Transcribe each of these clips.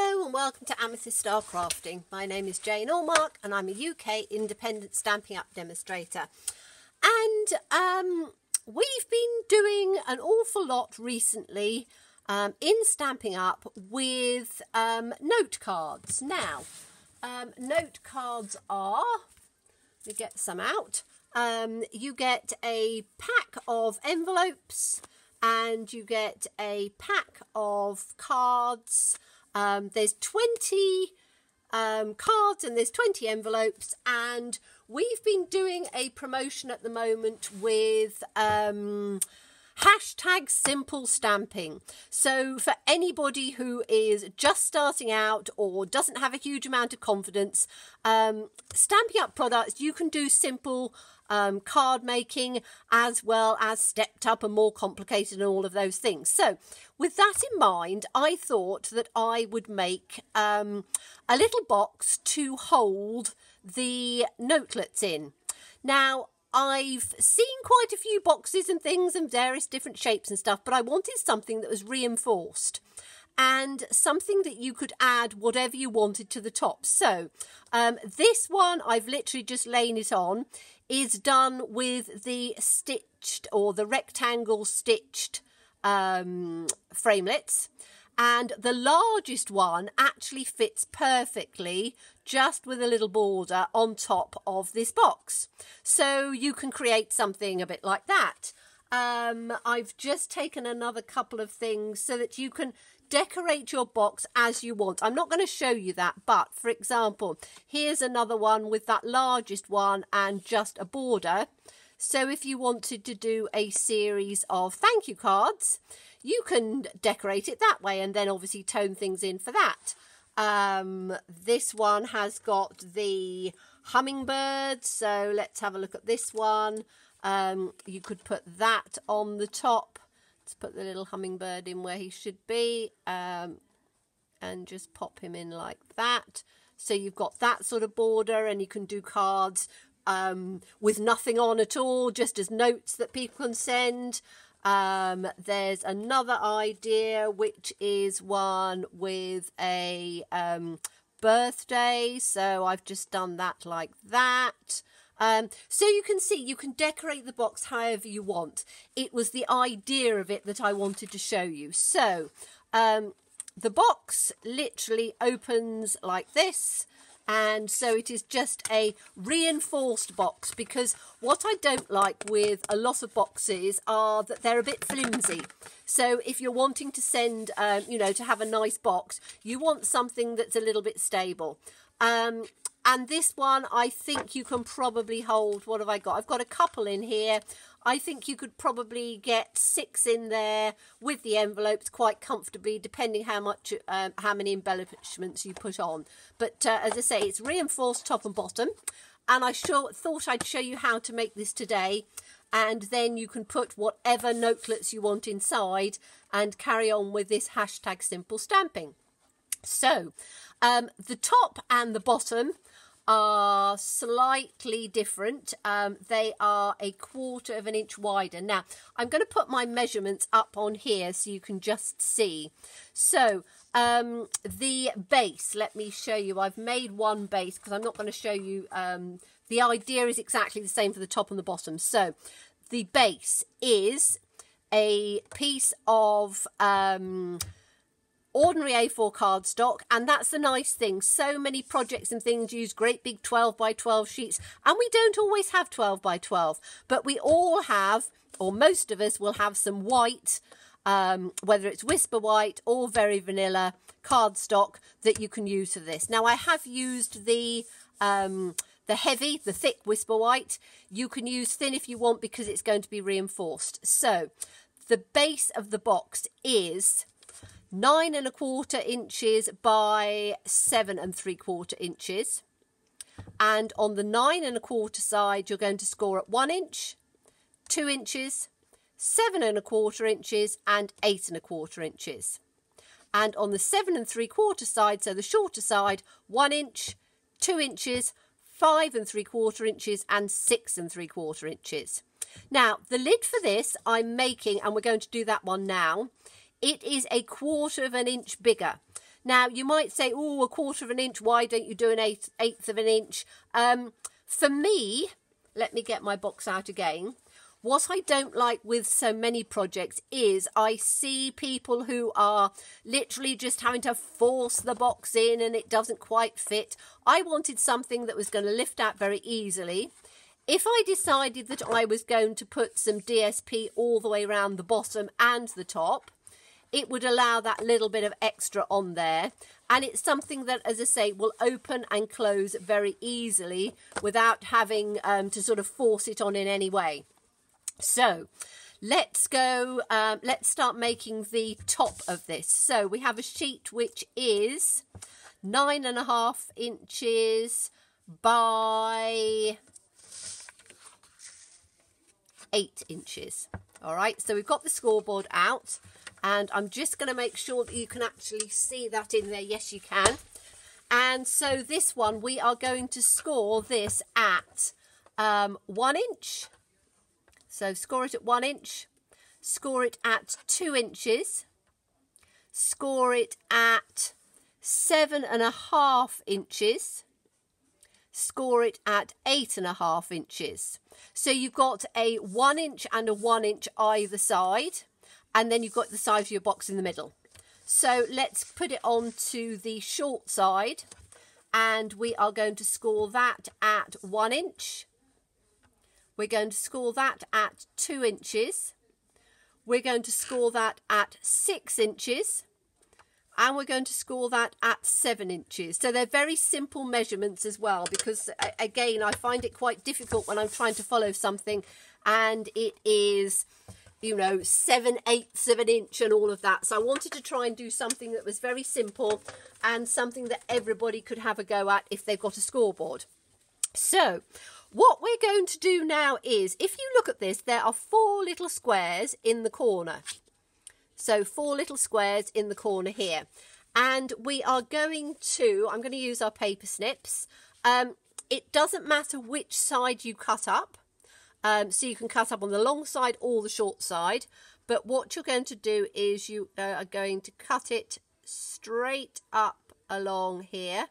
Hello and welcome to Amethyst Star Crafting. My name is Jane Allmark and I'm a UK independent Stampin Up demonstrator. And um, we've been doing an awful lot recently um, in Stampin Up with um, note cards. Now, um, note cards are, let me get some out, um, you get a pack of envelopes and you get a pack of cards um, there's 20 um, cards and there's 20 envelopes and we've been doing a promotion at the moment with um, hashtag simple stamping. So for anybody who is just starting out or doesn't have a huge amount of confidence um, Stampin Up products you can do simple um, card making as well as stepped up and more complicated and all of those things. So, with that in mind, I thought that I would make um, a little box to hold the notelets in. Now, I've seen quite a few boxes and things and various different shapes and stuff, but I wanted something that was reinforced and something that you could add whatever you wanted to the top. So um, this one, I've literally just lain it on, is done with the stitched or the rectangle stitched um, framelits. And the largest one actually fits perfectly just with a little border on top of this box. So you can create something a bit like that. Um, I've just taken another couple of things so that you can decorate your box as you want. I'm not going to show you that, but for example, here's another one with that largest one and just a border. So if you wanted to do a series of thank you cards, you can decorate it that way and then obviously tone things in for that. Um, this one has got the hummingbird, so let's have a look at this one. Um, you could put that on the top Let's put the little hummingbird in where he should be um, and just pop him in like that. So you've got that sort of border and you can do cards um, with nothing on at all, just as notes that people can send. Um, there's another idea, which is one with a um, birthday. So I've just done that like that. Um, so you can see, you can decorate the box however you want. It was the idea of it that I wanted to show you. So um, the box literally opens like this and so it is just a reinforced box because what I don't like with a lot of boxes are that they're a bit flimsy. So if you're wanting to send, um, you know, to have a nice box, you want something that's a little bit stable. Um, and this one, I think you can probably hold, what have I got? I've got a couple in here. I think you could probably get six in there with the envelopes quite comfortably, depending how much, um, how many embellishments you put on. But uh, as I say, it's reinforced top and bottom. And I thought I'd show you how to make this today. And then you can put whatever notelets you want inside and carry on with this hashtag simple stamping. So um, the top and the bottom are slightly different. Um, they are a quarter of an inch wider. Now, I'm going to put my measurements up on here so you can just see. So, um, the base, let me show you. I've made one base because I'm not going to show you. Um, the idea is exactly the same for the top and the bottom. So, the base is a piece of um, ordinary A4 cardstock and that's the nice thing. So many projects and things use great big 12 by 12 sheets and we don't always have 12 by 12 but we all have or most of us will have some white um, whether it's whisper white or very vanilla cardstock that you can use for this. Now I have used the um, the heavy the thick whisper white. You can use thin if you want because it's going to be reinforced. So the base of the box is nine and a quarter inches by seven and three quarter inches. And on the nine and a quarter side, you're going to score at one inch, two inches, seven and a quarter inches, and eight and a quarter inches. And on the seven and three quarter side, so the shorter side, one inch, two inches, five and three quarter inches, and six and three quarter inches. Now, the lid for this I'm making, and we're going to do that one now, it is a quarter of an inch bigger. Now, you might say, oh, a quarter of an inch, why don't you do an eighth, eighth of an inch? Um, for me, let me get my box out again. What I don't like with so many projects is I see people who are literally just having to force the box in and it doesn't quite fit. I wanted something that was going to lift out very easily. If I decided that I was going to put some DSP all the way around the bottom and the top, it would allow that little bit of extra on there. And it's something that, as I say, will open and close very easily without having um, to sort of force it on in any way. So let's go, um, let's start making the top of this. So we have a sheet which is nine and a half inches by eight inches. All right, so we've got the scoreboard out and I'm just going to make sure that you can actually see that in there. Yes, you can. And so this one, we are going to score this at um, one inch so score it at one inch, score it at two inches, score it at seven and a half inches, score it at eight and a half inches. So you've got a one inch and a one inch either side, and then you've got the size of your box in the middle. So let's put it on to the short side, and we are going to score that at one inch, we're going to score that at two inches. We're going to score that at six inches. And we're going to score that at seven inches. So they're very simple measurements as well, because again, I find it quite difficult when I'm trying to follow something and it is you know, seven eighths of an inch and all of that. So I wanted to try and do something that was very simple and something that everybody could have a go at if they've got a scoreboard. So what we're going to do now is, if you look at this, there are four little squares in the corner. So four little squares in the corner here. And we are going to, I'm going to use our paper snips. Um, it doesn't matter which side you cut up. Um, so you can cut up on the long side or the short side. But what you're going to do is you uh, are going to cut it straight up along here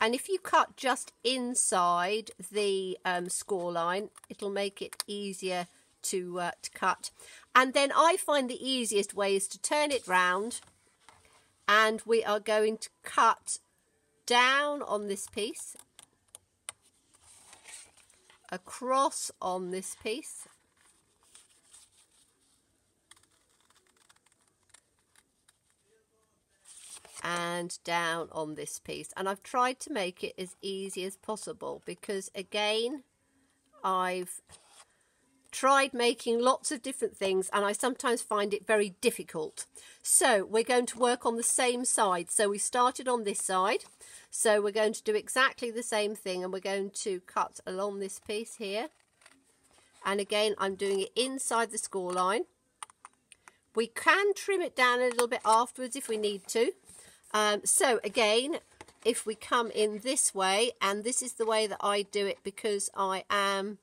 and if you cut just inside the um, score line, it'll make it easier to, uh, to cut. And then I find the easiest way is to turn it round and we are going to cut down on this piece, across on this piece, and down on this piece. And I've tried to make it as easy as possible because again I've tried making lots of different things and I sometimes find it very difficult. So we're going to work on the same side. So we started on this side. So we're going to do exactly the same thing and we're going to cut along this piece here. And again, I'm doing it inside the score line. We can trim it down a little bit afterwards if we need to. Um, so again, if we come in this way, and this is the way that I do it because I am,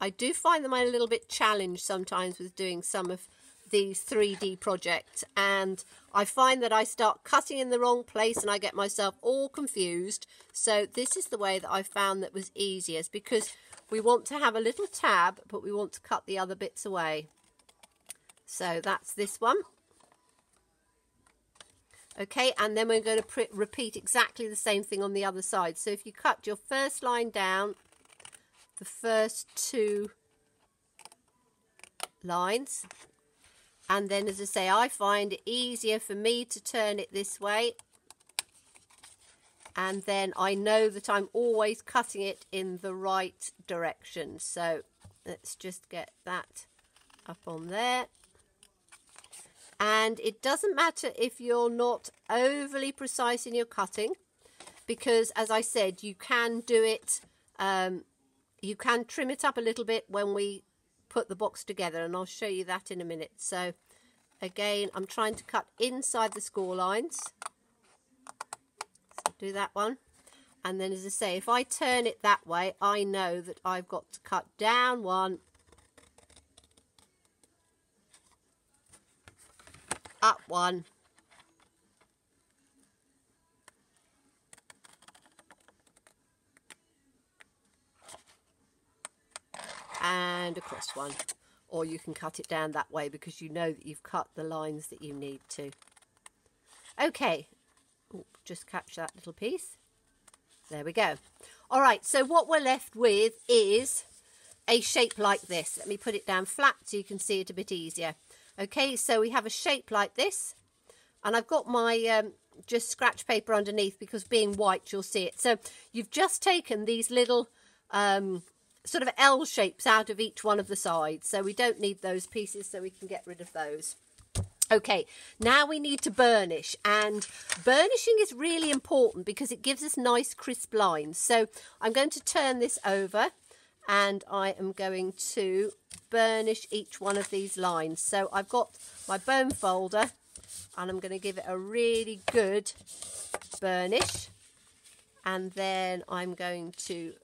I do find them a little bit challenged sometimes with doing some of these 3D projects and I find that I start cutting in the wrong place and I get myself all confused. So this is the way that I found that was easiest because we want to have a little tab but we want to cut the other bits away. So that's this one. Okay, and then we're going to repeat exactly the same thing on the other side. So if you cut your first line down, the first two lines, and then as I say, I find it easier for me to turn it this way. And then I know that I'm always cutting it in the right direction. So let's just get that up on there and it doesn't matter if you're not overly precise in your cutting because as I said you can do it um, you can trim it up a little bit when we put the box together and I'll show you that in a minute. So again I'm trying to cut inside the score lines. So do that one. And then as I say if I turn it that way I know that I've got to cut down one up one and across one. Or you can cut it down that way because you know that you've cut the lines that you need to. Okay, Ooh, just catch that little piece. There we go. All right, so what we're left with is a shape like this. Let me put it down flat so you can see it a bit easier. Okay, so we have a shape like this. And I've got my um, just scratch paper underneath because being white, you'll see it. So you've just taken these little um, sort of L shapes out of each one of the sides. So we don't need those pieces, so we can get rid of those. Okay, now we need to burnish and burnishing is really important because it gives us nice crisp lines. So I'm going to turn this over and I am going to burnish each one of these lines. So I've got my bone folder and I'm going to give it a really good burnish and then I'm going to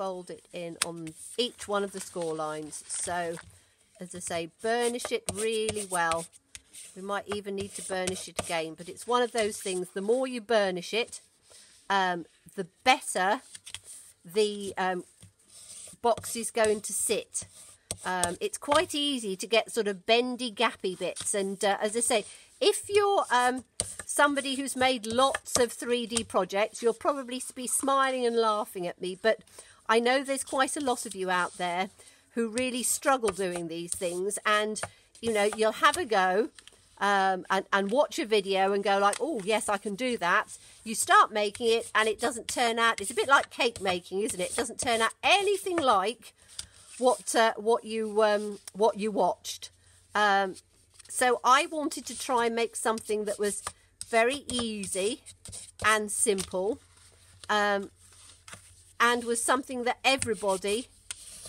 fold it in on each one of the score lines. So as I say, burnish it really well we might even need to burnish it again, but it's one of those things. The more you burnish it, um, the better the um, box is going to sit. Um, it's quite easy to get sort of bendy, gappy bits. And uh, as I say, if you're um, somebody who's made lots of 3D projects, you'll probably be smiling and laughing at me. But I know there's quite a lot of you out there who really struggle doing these things. And, you know, you'll have a go um, and, and watch a video and go like, oh, yes, I can do that. You start making it and it doesn't turn out, it's a bit like cake making, isn't it? It doesn't turn out anything like what, uh, what, you, um, what you watched. Um, so I wanted to try and make something that was very easy and simple um, and was something that everybody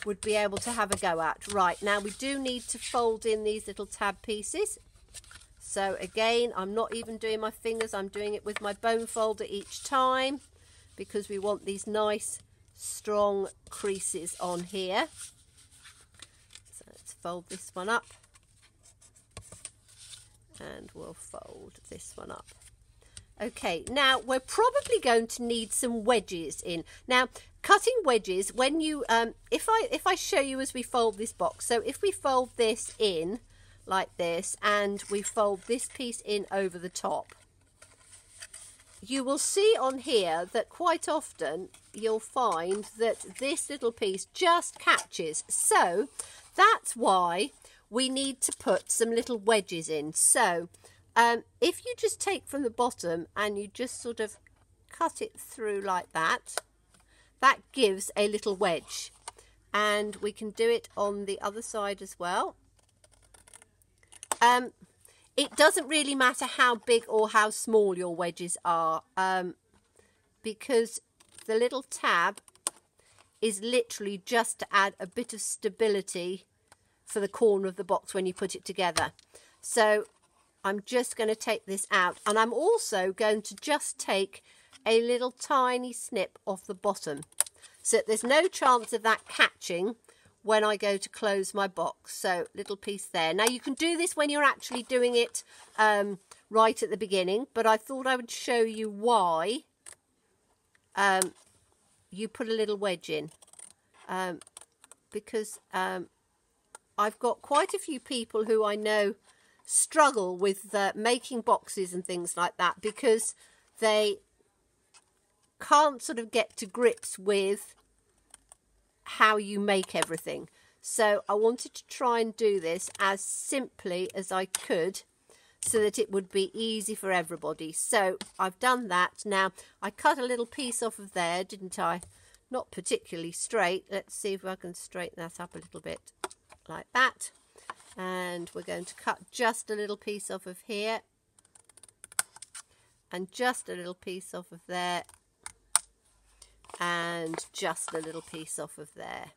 would be able to have a go at. Right, now we do need to fold in these little tab pieces so again, I'm not even doing my fingers, I'm doing it with my bone folder each time because we want these nice strong creases on here. So let's fold this one up and we'll fold this one up. Okay, now we're probably going to need some wedges in. Now, cutting wedges, when you, um, if I if I show you as we fold this box, so if we fold this in, like this and we fold this piece in over the top. You will see on here that quite often you'll find that this little piece just catches. So that's why we need to put some little wedges in. So um, if you just take from the bottom and you just sort of cut it through like that, that gives a little wedge. And we can do it on the other side as well. Um, it doesn't really matter how big or how small your wedges are um, because the little tab is literally just to add a bit of stability for the corner of the box when you put it together. So I'm just going to take this out and I'm also going to just take a little tiny snip off the bottom so there's no chance of that catching when I go to close my box. So little piece there. Now you can do this when you're actually doing it um, right at the beginning, but I thought I would show you why um, you put a little wedge in. Um, because um, I've got quite a few people who I know struggle with uh, making boxes and things like that because they can't sort of get to grips with how you make everything. So I wanted to try and do this as simply as I could so that it would be easy for everybody. So I've done that. Now I cut a little piece off of there, didn't I? Not particularly straight. Let's see if I can straighten that up a little bit like that. And we're going to cut just a little piece off of here and just a little piece off of there and just a little piece off of there.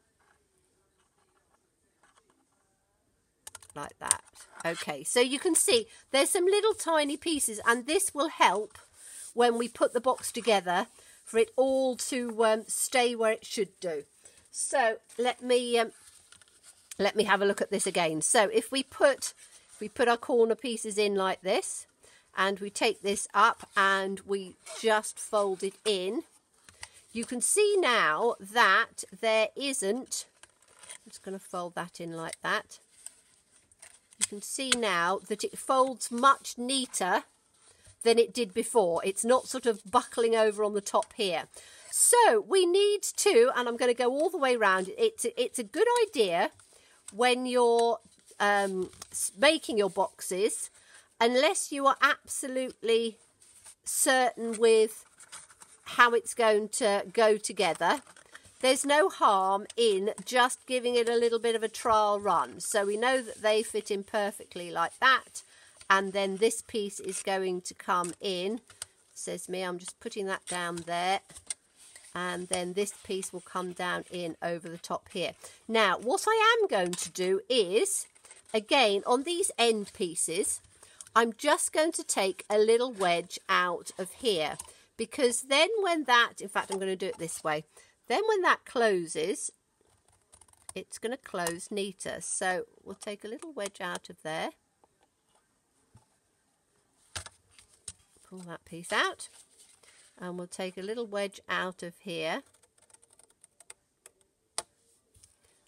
Like that. Okay, so you can see there's some little tiny pieces and this will help when we put the box together for it all to um, stay where it should do. So let me um, let me have a look at this again. So if we put if we put our corner pieces in like this and we take this up and we just fold it in you can see now that there isn't, I'm just going to fold that in like that. You can see now that it folds much neater than it did before. It's not sort of buckling over on the top here. So we need to, and I'm going to go all the way around. It's it's a good idea when you're um, making your boxes, unless you are absolutely certain with how it's going to go together, there's no harm in just giving it a little bit of a trial run. So we know that they fit in perfectly like that. And then this piece is going to come in. Says me, I'm just putting that down there. And then this piece will come down in over the top here. Now, what I am going to do is, again, on these end pieces, I'm just going to take a little wedge out of here because then when that, in fact, I'm going to do it this way. Then when that closes, it's going to close neater. So we'll take a little wedge out of there. Pull that piece out. And we'll take a little wedge out of here.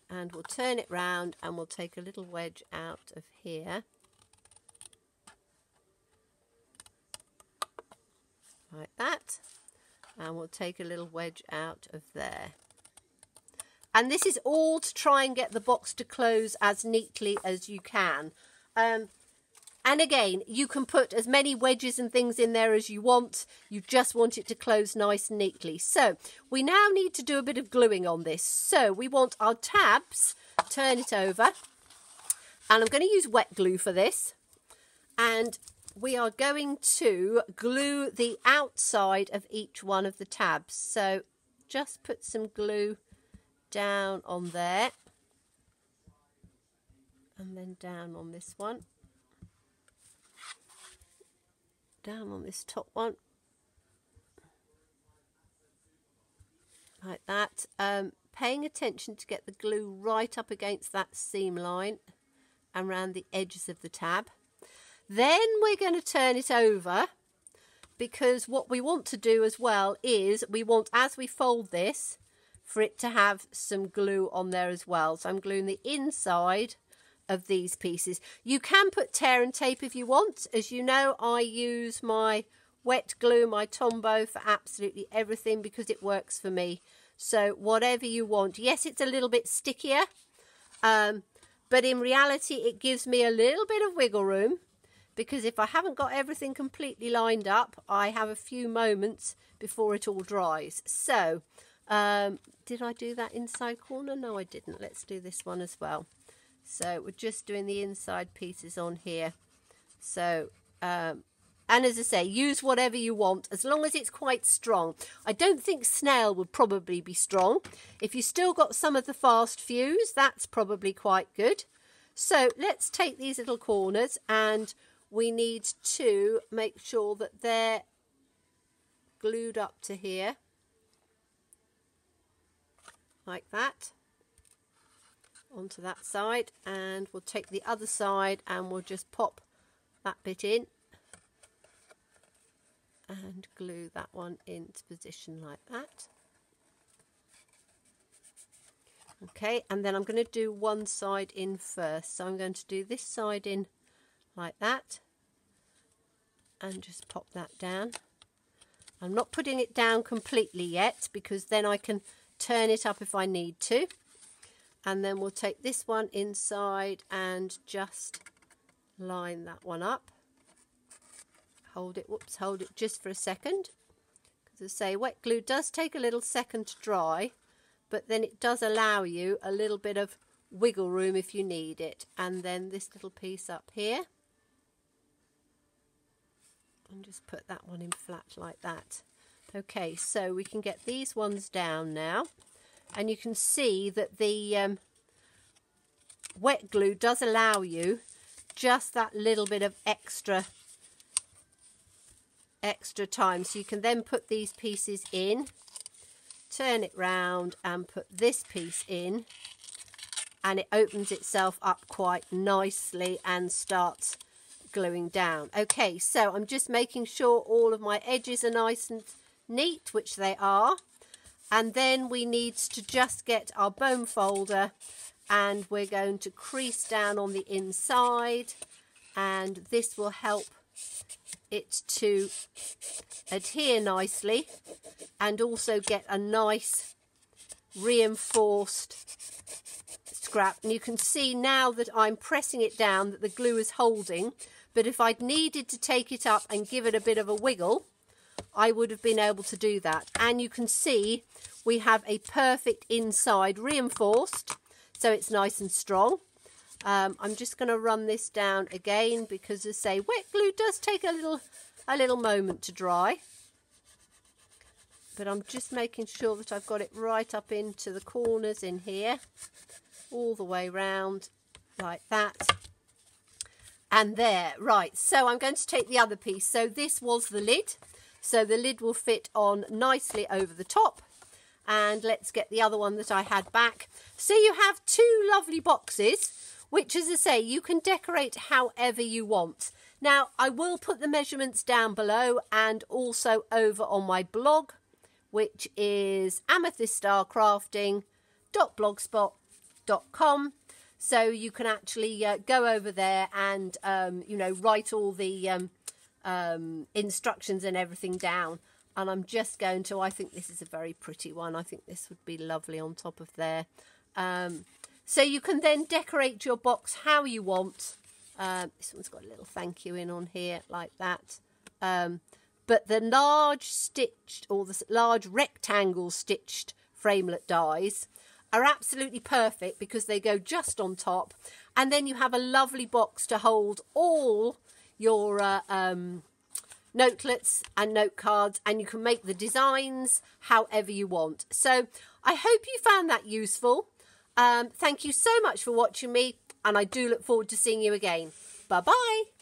And we'll turn it round and we'll take a little wedge out of here. Like that and we'll take a little wedge out of there. And this is all to try and get the box to close as neatly as you can. Um, and again, you can put as many wedges and things in there as you want. You just want it to close nice and neatly. So we now need to do a bit of gluing on this. So we want our tabs, turn it over. And I'm going to use wet glue for this. And we are going to glue the outside of each one of the tabs. So just put some glue down on there and then down on this one. Down on this top one. Like that. Um, paying attention to get the glue right up against that seam line and around the edges of the tab. Then we're going to turn it over because what we want to do as well is we want, as we fold this, for it to have some glue on there as well. So I'm gluing the inside of these pieces. You can put tear and tape if you want. As you know, I use my wet glue, my Tombow for absolutely everything because it works for me. So whatever you want. Yes, it's a little bit stickier, um, but in reality, it gives me a little bit of wiggle room because if I haven't got everything completely lined up, I have a few moments before it all dries. So, um, did I do that inside corner? No, I didn't. Let's do this one as well. So we're just doing the inside pieces on here. So, um, and as I say, use whatever you want, as long as it's quite strong. I don't think snail would probably be strong. If you still got some of the fast fuse, that's probably quite good. So let's take these little corners and we need to make sure that they're glued up to here like that onto that side and we'll take the other side and we'll just pop that bit in and glue that one into position like that okay and then I'm going to do one side in first so I'm going to do this side in like that and just pop that down. I'm not putting it down completely yet because then I can turn it up if I need to. And then we'll take this one inside and just line that one up. Hold it, whoops, hold it just for a second. Because I say, wet glue does take a little second to dry, but then it does allow you a little bit of wiggle room if you need it. And then this little piece up here and just put that one in flat like that. Okay, so we can get these ones down now. And you can see that the um, wet glue does allow you just that little bit of extra extra time. So you can then put these pieces in, turn it round and put this piece in and it opens itself up quite nicely and starts gluing down. Okay, so I'm just making sure all of my edges are nice and neat, which they are. And then we need to just get our bone folder and we're going to crease down on the inside and this will help it to adhere nicely and also get a nice reinforced scrap. And you can see now that I'm pressing it down that the glue is holding but if I'd needed to take it up and give it a bit of a wiggle I would have been able to do that. And you can see we have a perfect inside reinforced so it's nice and strong. Um, I'm just going to run this down again because as I say wet glue does take a little a little moment to dry. But I'm just making sure that I've got it right up into the corners in here all the way round like that. And there right so I'm going to take the other piece. So this was the lid so the lid will fit on nicely over the top. And let's get the other one that I had back. So you have two lovely boxes which as I say you can decorate however you want. Now I will put the measurements down below and also over on my blog which is amethyststarcrafting.blogspot.com. So you can actually uh, go over there and, um, you know, write all the um, um, instructions and everything down. And I'm just going to, I think this is a very pretty one. I think this would be lovely on top of there. Um, so you can then decorate your box how you want. Um, this one's got a little thank you in on here like that. Um, but the large stitched or the large rectangle stitched framelit dies are absolutely perfect because they go just on top and then you have a lovely box to hold all your uh, um, notelets and note cards and you can make the designs however you want. So I hope you found that useful. Um, thank you so much for watching me and I do look forward to seeing you again. Bye bye.